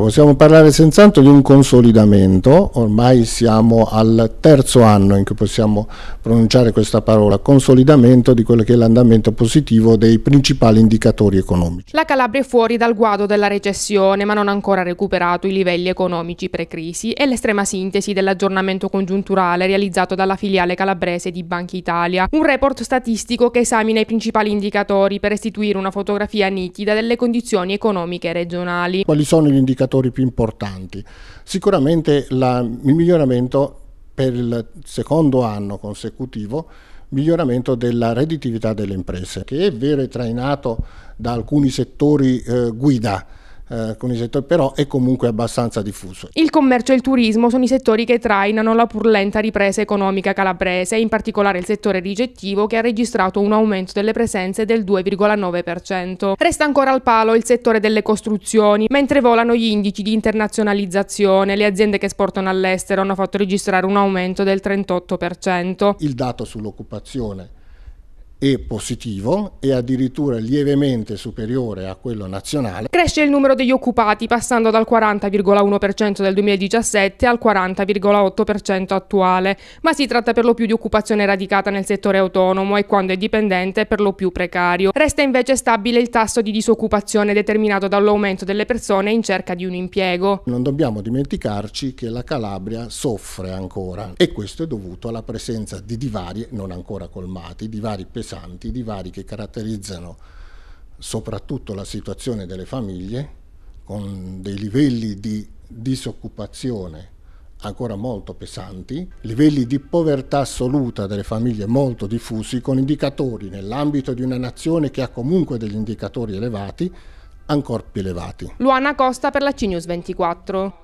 Possiamo parlare senz'altro di un consolidamento, ormai siamo al terzo anno in cui possiamo pronunciare questa parola, consolidamento di quello che è l'andamento positivo dei principali indicatori economici. La Calabria è fuori dal guado della recessione, ma non ha ancora recuperato i livelli economici pre-crisi e l'estrema sintesi dell'aggiornamento congiunturale realizzato dalla filiale calabrese di Banca Italia, un report statistico che esamina i principali indicatori per restituire una fotografia nitida delle condizioni economiche regionali. Quali sono gli indicatori indicatori più importanti. Sicuramente la, il miglioramento per il secondo anno consecutivo miglioramento della redditività delle imprese, che è vero e trainato da alcuni settori eh, guida eh, con i settori, però è comunque abbastanza diffuso. Il commercio e il turismo sono i settori che trainano la pur lenta ripresa economica calabrese, in particolare il settore ricettivo che ha registrato un aumento delle presenze del 2,9%. Resta ancora al palo il settore delle costruzioni, mentre volano gli indici di internazionalizzazione. Le aziende che esportano all'estero hanno fatto registrare un aumento del 38%. Il dato sull'occupazione è positivo e addirittura lievemente superiore a quello nazionale. Cresce il numero degli occupati passando dal 40,1% del 2017 al 40,8% attuale, ma si tratta per lo più di occupazione radicata nel settore autonomo e quando è dipendente per lo più precario. Resta invece stabile il tasso di disoccupazione determinato dall'aumento delle persone in cerca di un impiego. Non dobbiamo dimenticarci che la Calabria soffre ancora e questo è dovuto alla presenza di divari non ancora colmati, divari pesanti pesanti, divari che caratterizzano soprattutto la situazione delle famiglie, con dei livelli di disoccupazione ancora molto pesanti, livelli di povertà assoluta delle famiglie molto diffusi, con indicatori nell'ambito di una nazione che ha comunque degli indicatori elevati, ancora più elevati. Luana Costa per la CNews 24.